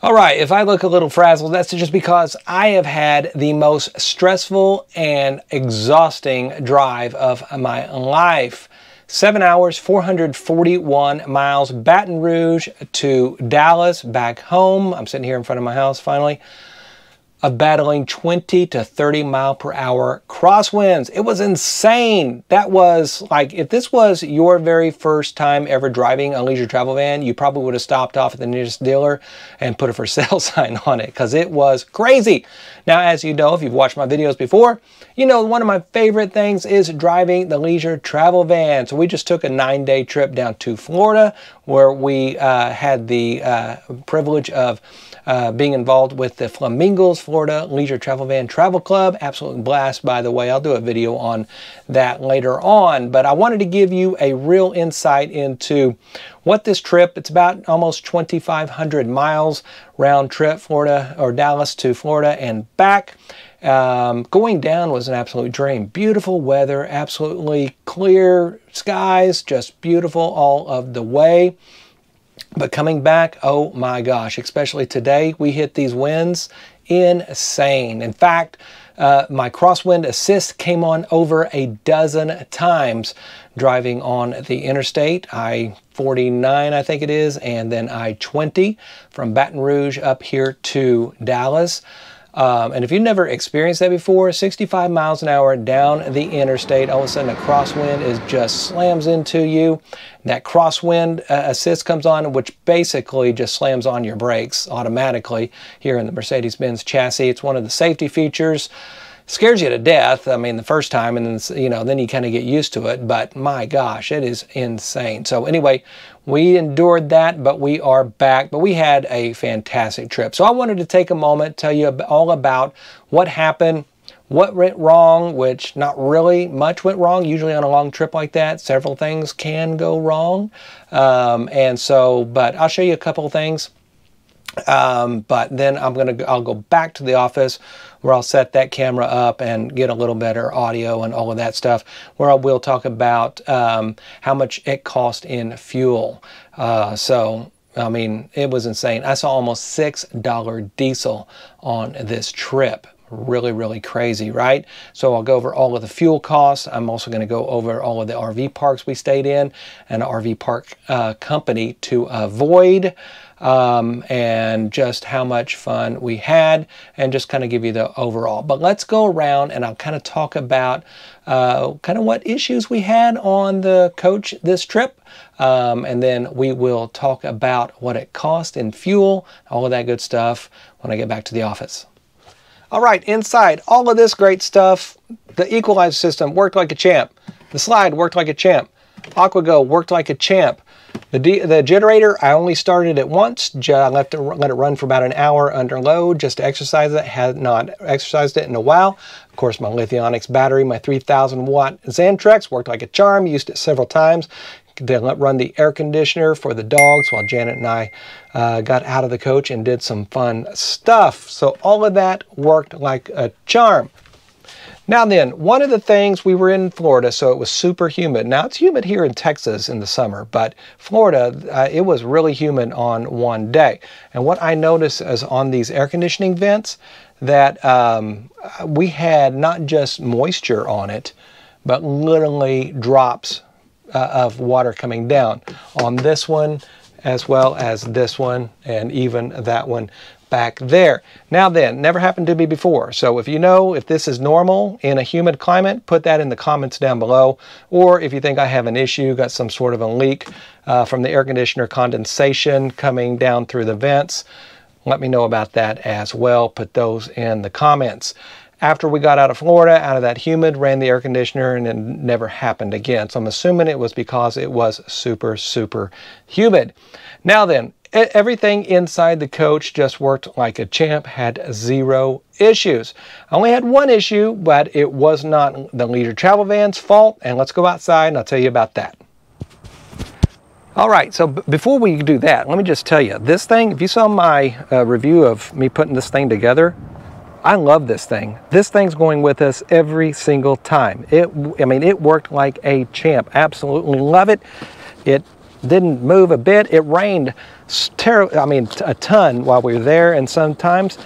All right, if I look a little frazzled, that's just because I have had the most stressful and exhausting drive of my life. Seven hours, 441 miles, Baton Rouge to Dallas, back home. I'm sitting here in front of my house finally of battling 20 to 30 mile per hour crosswinds. It was insane. That was like, if this was your very first time ever driving a leisure travel van, you probably would have stopped off at the nearest dealer and put a for sale sign on it because it was crazy. Now, as you know, if you've watched my videos before, you know, one of my favorite things is driving the leisure travel van. So we just took a nine day trip down to Florida where we uh, had the uh, privilege of uh, being involved with the Flamingos Florida Leisure Travel Van Travel Club. Absolute blast, by the way. I'll do a video on that later on. But I wanted to give you a real insight into what this trip, it's about almost 2,500 miles round trip, Florida or Dallas to Florida and back. Um, going down was an absolute dream. Beautiful weather, absolutely clear skies, just beautiful all of the way. But coming back, oh my gosh, especially today, we hit these winds insane. In fact, uh, my crosswind assist came on over a dozen times driving on the interstate, I-49 I think it is, and then I-20 from Baton Rouge up here to Dallas. Um, and if you've never experienced that before, 65 miles an hour down the interstate, all of a sudden a crosswind is just slams into you. That crosswind uh, assist comes on, which basically just slams on your brakes automatically here in the Mercedes-Benz chassis. It's one of the safety features scares you to death. I mean, the first time, and then you know, then you kind of get used to it. But my gosh, it is insane. So anyway, we endured that, but we are back. But we had a fantastic trip. So I wanted to take a moment, tell you all about what happened. What went wrong, which not really much went wrong. Usually on a long trip like that, several things can go wrong. Um, and so, but I'll show you a couple things um, but then I'm gonna I'll go back to the office where I'll set that camera up and get a little better audio and all of that stuff. Where I will talk about um, how much it cost in fuel. Uh, so I mean, it was insane. I saw almost six dollar diesel on this trip really, really crazy, right? So I'll go over all of the fuel costs. I'm also going to go over all of the RV parks we stayed in and RV park uh, company to avoid um, and just how much fun we had and just kind of give you the overall. But let's go around and I'll kind of talk about uh, kind of what issues we had on the coach this trip. Um, and then we will talk about what it cost in fuel, all of that good stuff when I get back to the office. All right, inside all of this great stuff, the equalizer system worked like a champ. The slide worked like a champ. AquaGo worked like a champ. The, the generator, I only started it once. I left it, let it run for about an hour under load just to exercise it. Had not exercised it in a while. Of course, my Lithionics battery, my 3000 watt Xantrex worked like a charm. Used it several times to run the air conditioner for the dogs while Janet and I uh, got out of the coach and did some fun stuff. So all of that worked like a charm. Now then, one of the things we were in Florida, so it was super humid. Now it's humid here in Texas in the summer, but Florida, uh, it was really humid on one day. And what I noticed is on these air conditioning vents that um, we had not just moisture on it, but literally drops uh, of water coming down on this one as well as this one and even that one back there. Now then, never happened to me before. So if you know if this is normal in a humid climate, put that in the comments down below. Or if you think I have an issue, got some sort of a leak uh, from the air conditioner condensation coming down through the vents, let me know about that as well. Put those in the comments. After we got out of Florida, out of that humid, ran the air conditioner and it never happened again. So I'm assuming it was because it was super, super humid. Now then, everything inside the coach just worked like a champ, had zero issues. I only had one issue, but it was not the Leisure Travel Van's fault. And let's go outside and I'll tell you about that. All right, so before we do that, let me just tell you, this thing, if you saw my uh, review of me putting this thing together, I love this thing. This thing's going with us every single time. It, I mean, it worked like a champ. Absolutely love it. It didn't move a bit. It rained, terrible, I mean, a ton while we were there and sometimes,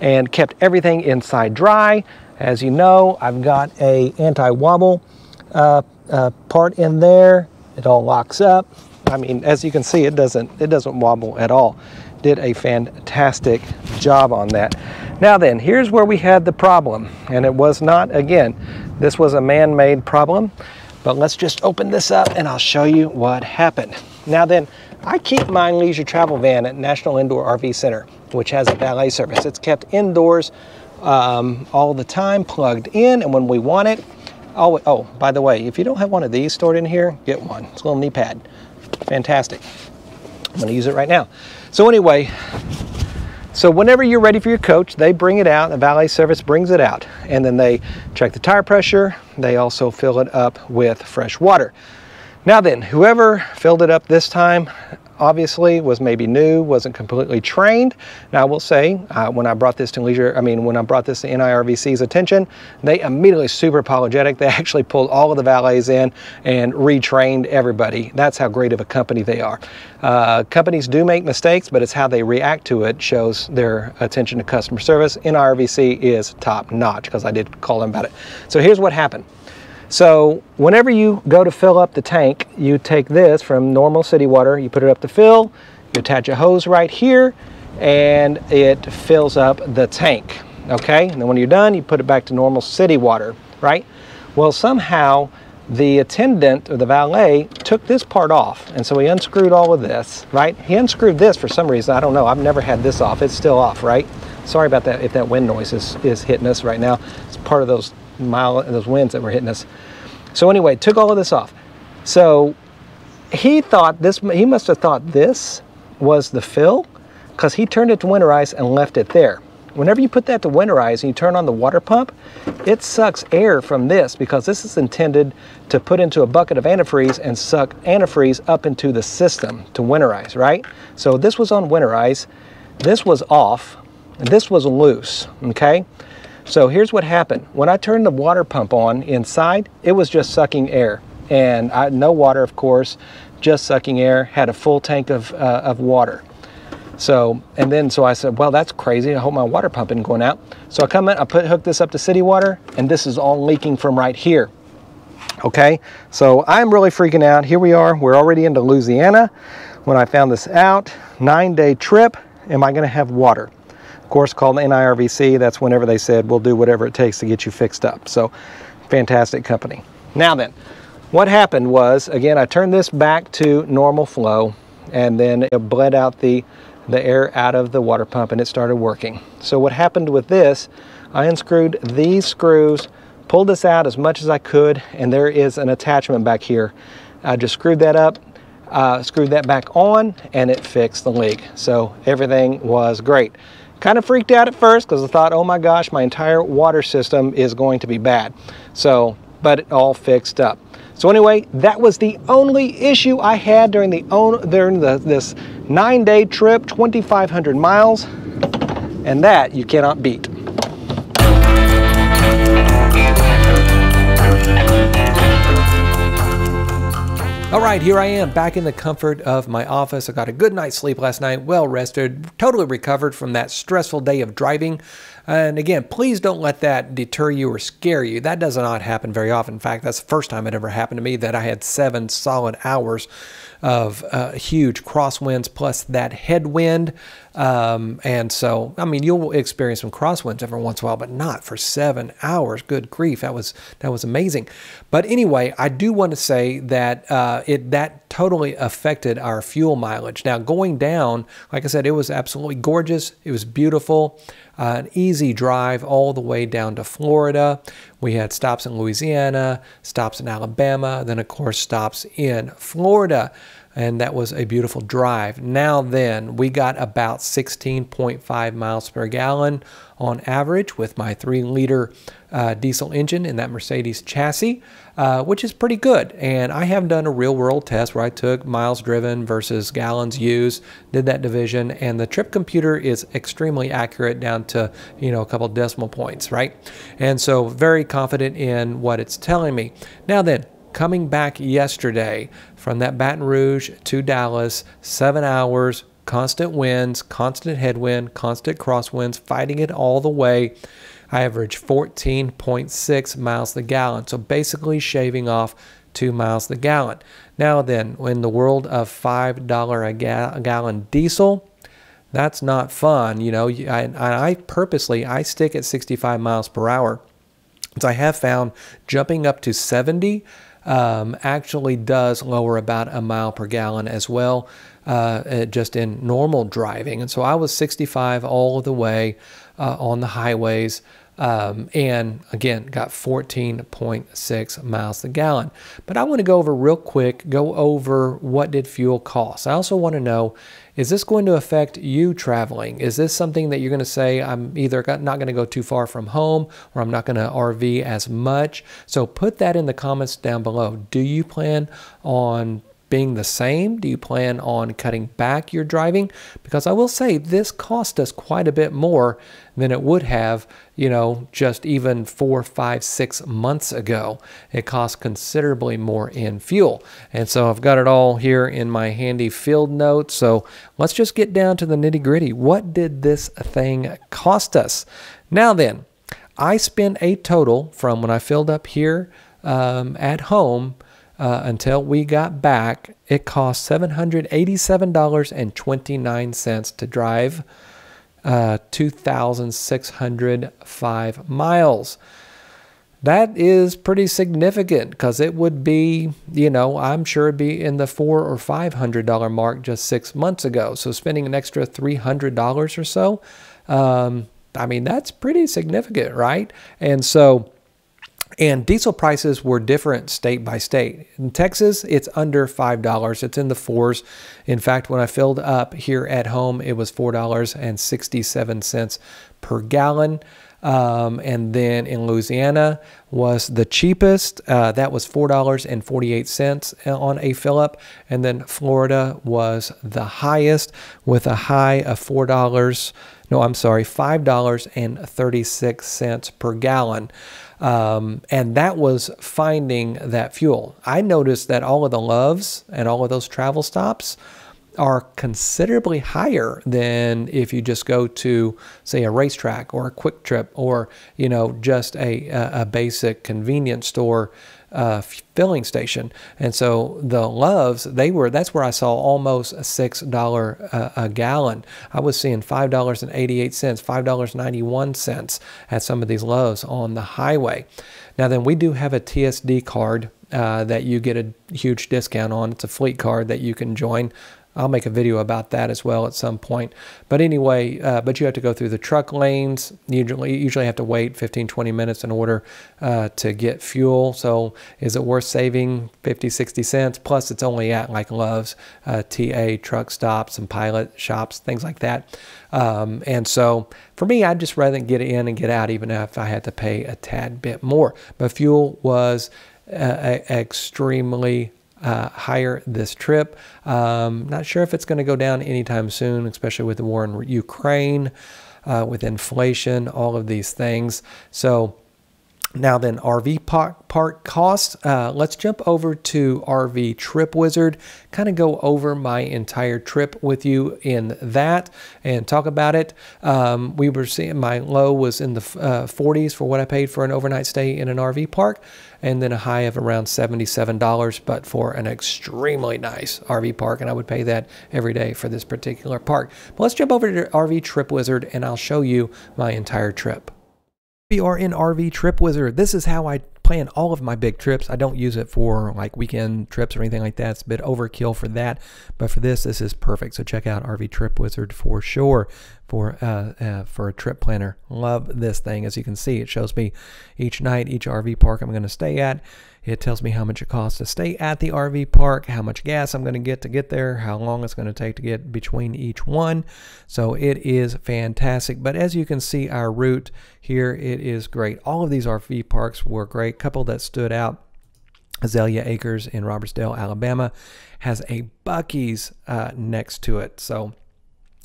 and kept everything inside dry. As you know, I've got a anti-wobble uh, uh, part in there. It all locks up. I mean, as you can see, it doesn't, it doesn't wobble at all. Did a fantastic job on that. Now then, here's where we had the problem. And it was not, again, this was a man-made problem. But let's just open this up and I'll show you what happened. Now then, I keep my leisure travel van at National Indoor RV Center, which has a valet service. It's kept indoors um, all the time, plugged in, and when we want it, oh, oh, by the way, if you don't have one of these stored in here, get one. It's a little knee pad. Fantastic. I'm gonna use it right now. So anyway, so whenever you're ready for your coach, they bring it out, the valet service brings it out, and then they check the tire pressure. They also fill it up with fresh water. Now then, whoever filled it up this time, obviously was maybe new, wasn't completely trained. Now I will say, uh, when I brought this to Leisure, I mean, when I brought this to NIRVC's attention, they immediately super apologetic. They actually pulled all of the valets in and retrained everybody. That's how great of a company they are. Uh, companies do make mistakes, but it's how they react to it shows their attention to customer service. NIRVC is top notch because I did call them about it. So here's what happened. So whenever you go to fill up the tank, you take this from normal city water, you put it up to fill, you attach a hose right here, and it fills up the tank, okay? And then when you're done, you put it back to normal city water, right? Well, somehow the attendant or the valet took this part off. And so he unscrewed all of this, right? He unscrewed this for some reason. I don't know. I've never had this off. It's still off, right? Sorry about that if that wind noise is, is hitting us right now. It's part of those mile those winds that were hitting us. So anyway, took all of this off. So he thought this, he must have thought this was the fill because he turned it to winterize and left it there. Whenever you put that to winterize and you turn on the water pump, it sucks air from this because this is intended to put into a bucket of antifreeze and suck antifreeze up into the system to winterize, right? So this was on winterize, this was off, and this was loose, okay? So here's what happened. When I turned the water pump on inside, it was just sucking air. And I, no water, of course, just sucking air, had a full tank of, uh, of water. So, and then, so I said, well, that's crazy. I hope my water pump isn't going out. So I come in, I put, hook this up to city water, and this is all leaking from right here. Okay, so I'm really freaking out. Here we are, we're already into Louisiana. When I found this out, nine day trip, am I gonna have water? Course, called NIRVC. That's whenever they said, we'll do whatever it takes to get you fixed up. So fantastic company. Now then, what happened was, again, I turned this back to normal flow and then it bled out the, the air out of the water pump and it started working. So what happened with this, I unscrewed these screws, pulled this out as much as I could, and there is an attachment back here. I just screwed that up, uh, screwed that back on, and it fixed the leak. So everything was great. Kind of freaked out at first because I thought, oh my gosh, my entire water system is going to be bad. So, but it all fixed up. So anyway, that was the only issue I had during the during the, this nine-day trip, 2,500 miles, and that you cannot beat. All right, here I am back in the comfort of my office. I got a good night's sleep last night, well rested, totally recovered from that stressful day of driving. And again, please don't let that deter you or scare you. That does not happen very often. In fact, that's the first time it ever happened to me that I had seven solid hours of uh, huge crosswinds plus that headwind. Um, and so, I mean, you'll experience some crosswinds every once in a while, but not for seven hours. Good grief, that was that was amazing. But anyway, I do want to say that uh, it that totally affected our fuel mileage. Now, going down, like I said, it was absolutely gorgeous. It was beautiful. An easy drive all the way down to Florida. We had stops in Louisiana, stops in Alabama, then, of course, stops in Florida and that was a beautiful drive. Now then, we got about 16.5 miles per gallon on average with my 3 liter uh, diesel engine in that Mercedes chassis, uh, which is pretty good. And I have done a real world test where I took miles driven versus gallons used, did that division, and the trip computer is extremely accurate down to, you know, a couple decimal points, right? And so very confident in what it's telling me. Now then, coming back yesterday from that Baton Rouge to Dallas, seven hours, constant winds, constant headwind, constant crosswinds, fighting it all the way. I averaged 14.6 miles the gallon. So basically shaving off two miles the gallon. Now then, in the world of $5 a, ga gallon diesel, that's not fun. You know, I, I purposely, I stick at 65 miles per hour. So I have found jumping up to 70 um, actually does lower about a mile per gallon as well, uh, just in normal driving. And so I was 65 all the way uh, on the highways. Um, and again, got 14.6 miles a gallon. But I want to go over real quick, go over what did fuel cost. I also want to know, is this going to affect you traveling? Is this something that you're going to say, I'm either not going to go too far from home or I'm not going to RV as much? So put that in the comments down below. Do you plan on being the same? Do you plan on cutting back your driving? Because I will say this cost us quite a bit more than it would have, you know, just even four, five, six months ago. It costs considerably more in fuel. And so I've got it all here in my handy field notes. So let's just get down to the nitty gritty. What did this thing cost us? Now then, I spent a total from when I filled up here um, at home uh, until we got back, it cost $787.29 to drive uh, 2,605 miles. That is pretty significant because it would be, you know, I'm sure it'd be in the four or five hundred dollar mark just six months ago. So spending an extra three hundred dollars or so, um, I mean, that's pretty significant, right? And so and diesel prices were different state by state. In Texas, it's under $5. It's in the fours. In fact, when I filled up here at home, it was $4.67 per gallon. Um, and then in Louisiana was the cheapest. Uh, that was $4.48 on a fill up. And then Florida was the highest with a high of $4. No, I'm sorry, $5.36 per gallon. Um, and that was finding that fuel. I noticed that all of the Love's and all of those travel stops are considerably higher than if you just go to say a RaceTrac or a QuikTrip or you know just a, a basic convenience store uh, filling station. And so the Love's, they were, that's where I saw almost a $6 a, a gallon. I was seeing $5.88, $5.91 at some of these Love's on the highway. Now then we do have a TSD card uh, that you get a huge discount on. It's a fleet card that you can join I'll make a video about that as well at some point. But anyway, uh, but you have to go through the truck lanes. You usually, usually have to wait 15, 20 minutes in order uh, to get fuel. So is it worth saving 50, 60 cents? Plus it's only at like Love's, uh, TA, truck stops and pilot shops, things like that. Um, and so for me, I'd just rather get in and get out even if I had to pay a tad bit more. But fuel was uh, extremely uh, higher this trip. Um, not sure if it's going to go down anytime soon, especially with the war in Ukraine, uh, with inflation, all of these things. So now then, RV park, park costs. Uh, let's jump over to RV Trip Wizard, kind of go over my entire trip with you in that and talk about it. Um, we were seeing my low was in the uh, 40s for what I paid for an overnight stay in an RV park, and then a high of around $77, but for an extremely nice RV park, and I would pay that every day for this particular park. But let's jump over to RV Trip Wizard, and I'll show you my entire trip. We are in RV Trip Wizard. This is how I plan all of my big trips. I don't use it for like weekend trips or anything like that. It's a bit overkill for that, but for this, this is perfect. So check out RV Trip Wizard for sure for uh, uh, for a trip planner. Love this thing. As you can see, it shows me each night, each RV park I'm going to stay at. It tells me how much it costs to stay at the RV park, how much gas I'm going to get to get there, how long it's going to take to get between each one. So it is fantastic. But as you can see, our route here, it is great. All of these RV parks were great. Couple that stood out. Azalea Acres in Robertsdale, Alabama, has a Buc-ee's uh, next to it. So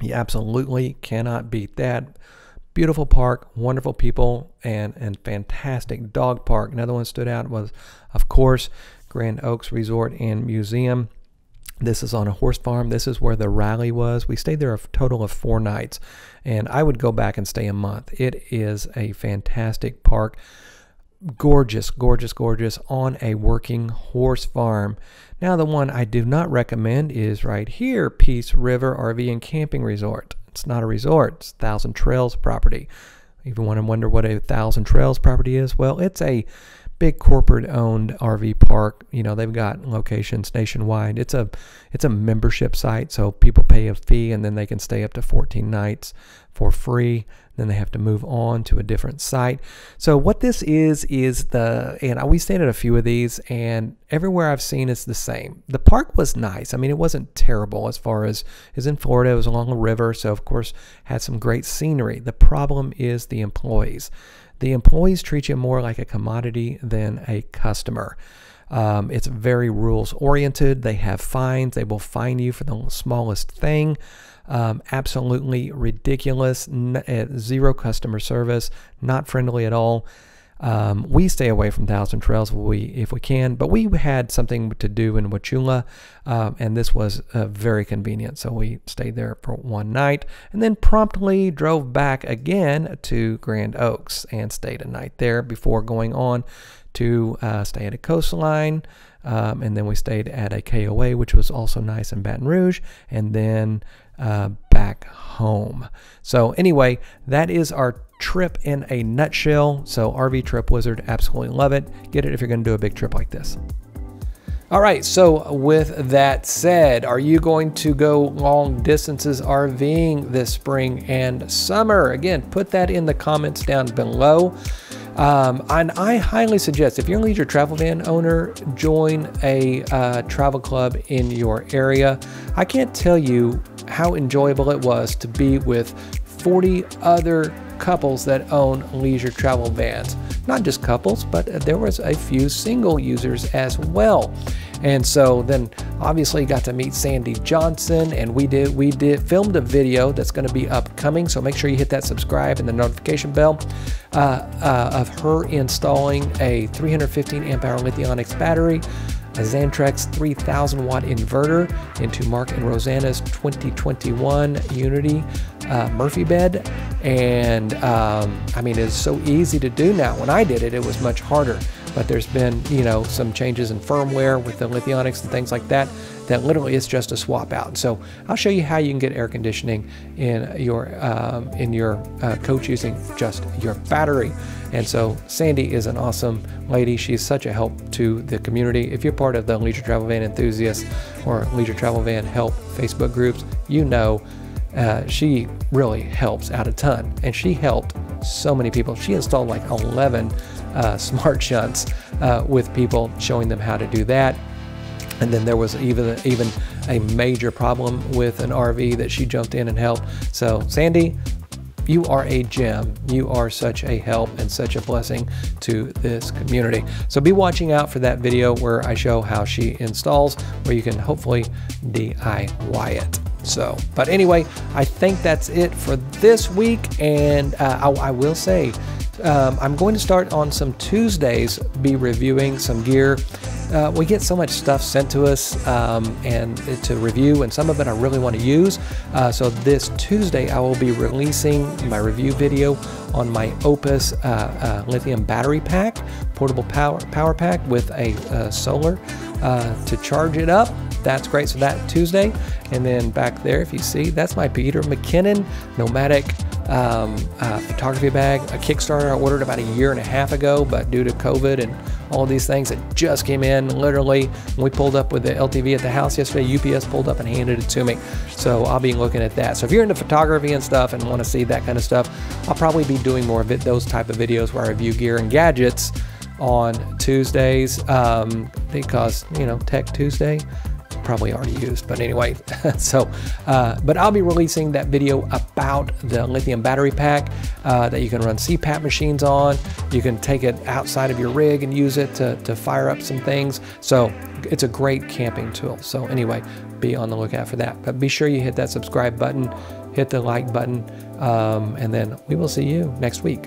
you absolutely cannot beat that. Beautiful park, wonderful people, and, and fantastic dog park. Another one stood out was, of course, Grand Oaks Resort and Museum. This is on a horse farm. This is where the rally was. We stayed there a total of four nights, and I would go back and stay a month. It is a fantastic park. Gorgeous, gorgeous, gorgeous on a working horse farm. Now, the one I do not recommend is right here Peace River RV and Camping Resort. It's not a resort, it's Thousand Trails property. Even want to wonder what a Thousand Trails property is? Well, it's a big corporate owned RV park. You know, they've got locations nationwide. It's a it's a membership site, so people pay a fee and then they can stay up to 14 nights for free. Then they have to move on to a different site. So what this is is the and we stayed at a few of these and everywhere I've seen it's the same. The park was nice. I mean, it wasn't terrible as far as is in Florida. It was along a river, so of course had some great scenery. The problem is the employees. The employees treat you more like a commodity than a customer. Um, it's very rules oriented. They have fines. They will fine you for the smallest thing. Um, absolutely ridiculous. N- eh, zero customer service. Not friendly at all. Um, we stay away from Thousand Trails if we, if we can, but we had something to do in Wauchula, um, and this was uh, very convenient. So we stayed there for one night and then promptly drove back again to Grand Oaks and stayed a night there before going on to uh, stay at a coastline. Um, and then we stayed at a KOA, which was also nice in Baton Rouge, and then uh, back home. So, anyway, that is our trip in a nutshell. So, RV Trip Wizard, absolutely love it. Get it if you're going to do a big trip like this. All right, so with that said, are you going to go long distances RVing this spring and summer? Again, put that in the comments down below. Um, and I highly suggest if you're a leisure travel van owner, join a uh, travel club in your area. I can't tell you how enjoyable it was to be with 40 other couples that own leisure travel vans. Not just couples, but there was a few single users as well. And so then obviously got to meet Sandy Johnson and we did we did filmed a video that's going to be upcoming. So make sure you hit that subscribe and the notification bell uh, uh, of her installing a 315 amp hour Lithionics battery a Xantrex 3000 watt inverter into Mark and Rosanna's 2021 Unity uh, Murphy bed. And um, I mean, it's so easy to do now. When I did it, it was much harder. But there's been, you know, some changes in firmware with the Lithionics and things like that that literally is just a swap out. So I'll show you how you can get air conditioning in your um, in your uh, coach using just your battery. And so Sandy is an awesome lady. She's such a help to the community. If you're part of the Leisure Travel Van Enthusiasts or Leisure Travel Van Help Facebook groups, you know uh, she really helps out a ton. And she helped so many people. She installed like 11 uh, smart shunts uh, with people showing them how to do that. And then there was even even a major problem with an RV that she jumped in and helped. So Sandy, you are a gem. You are such a help and such a blessing to this community. So be watching out for that video where I show how she installs, where you can hopefully DIY it. So, but anyway, I think that's it for this week. And uh, I, I will say, um, I'm going to start on some Tuesdays, be reviewing some gear. Uh, we get so much stuff sent to us um, and to review, and some of it I really want to use. Uh, so this Tuesday, I will be releasing my review video on my Opus uh, uh lithium battery pack, portable power power pack with a uh, solar uh, to charge it up. That's great. So that Tuesday, and then back there, if you see, that's my Peter McKinnon nomadic um, photography bag, a Kickstarter I ordered about a year and a half ago, but due to COVID and all these things, it just came in literally. We pulled up with the LTV at the house yesterday, UPS pulled up and handed it to me. So I'll be looking at that. So if you're into photography and stuff and want to see that kind of stuff, I'll probably be doing more of it, those type of videos where I review gear and gadgets on Tuesdays um, because, you know, Tech Tuesday probably already used, but anyway, so, uh, but I'll be releasing that video about the lithium battery pack uh, that you can run CPAP machines on. You can take it outside of your rig and use it to, to fire up some things. So it's a great camping tool. So anyway, be on the lookout for that. But be sure you hit that subscribe button, hit the like button, um, and then we will see you next week.